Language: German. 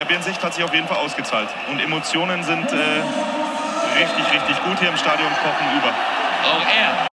Champions Sicht hat sich auf jeden Fall ausgezahlt. Und Emotionen sind äh, richtig, richtig gut hier im Stadion, kochen über. Auch er